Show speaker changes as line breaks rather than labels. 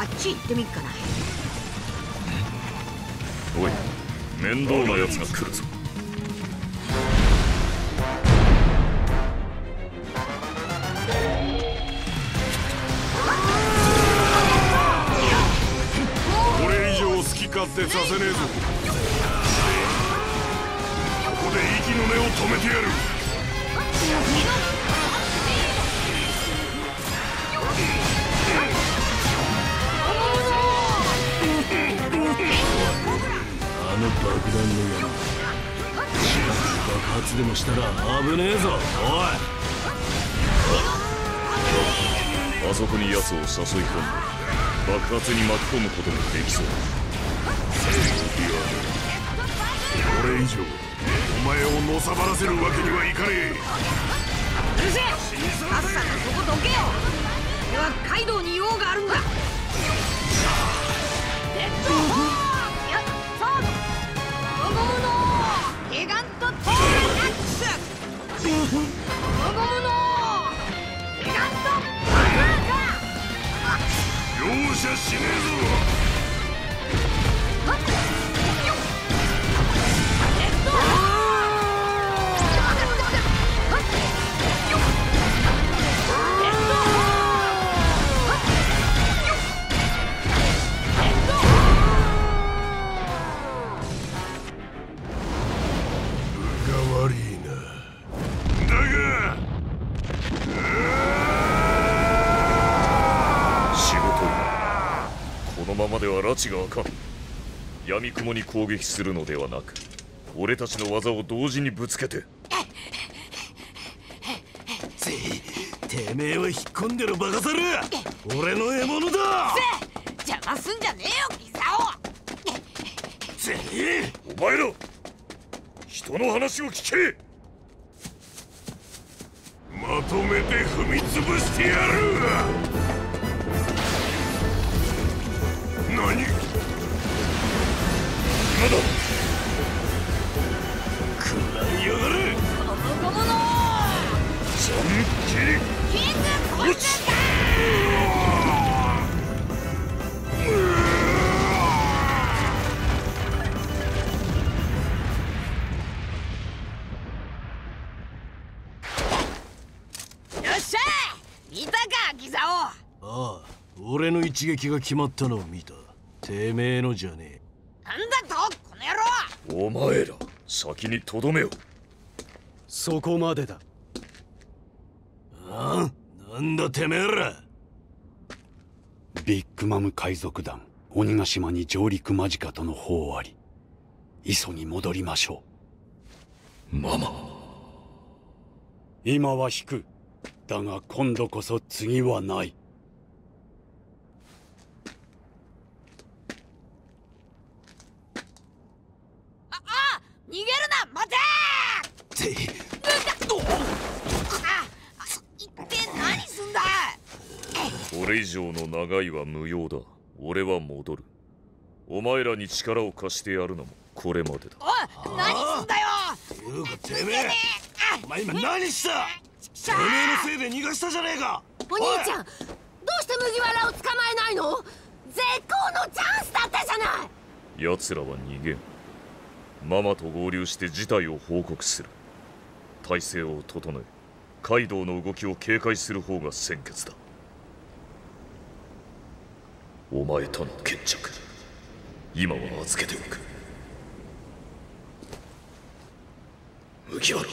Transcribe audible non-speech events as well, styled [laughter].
あっち行ってみっかな。
おい面倒な奴が来るぞ。
これ以上好き勝手させねえぞ。ここで息の根を止めてやる。
発でもしたら危ねえぞおい。
あそこに奴を誘い込んで爆発に巻き込むこともできそうだ。
これ以上お前をのさばらせるわけにはいかねえ。
うるせえ。さっさとそこどけよ。俺はカイドウに用があるんだ
容赦しねえぞ。
ままでは拉致があかん。闇雲に攻撃するのではなく俺たちの技を同時にぶつけて。[laughs]
ぜてめえは引っ込んでるバカ猿俺の獲物だ！[laughs]
邪魔すんじゃねえよギザ [laughs]
ぜ
お前ら人の話を聞け！
まとめて踏み潰してやる
っしゃ!見たかギザ
ああ俺の一撃が決まったのを見た。てめえのじゃね
オなんだとこの野郎!
お前ら先にとどめよ。
そこまでだ。
えああなんだてめえら!
ビッグマム海賊団鬼ヶ島に上陸間近との報あり。急ぎ戻りましょ
ママ。
う今は引くだが今度こそ次はない。
ああ逃げるな待て！
て。
ああ一体何すんだ！
これ以上の長いは無用だ。俺は戻る。お前らに力を貸してやるのもこれまでだ。
おい何すんだよ！
てめえ。お前今何した？てめえのせいで逃がしたじゃねえか。
お兄ちゃんどうして麦わらを捕まえないの？絶好のチャンスだったじゃない。
奴らは逃げんママと合流して事態を報告する。体制を整えカイドウの動きを警戒する方が先決だ。お前との決着今は預けておく。麦わら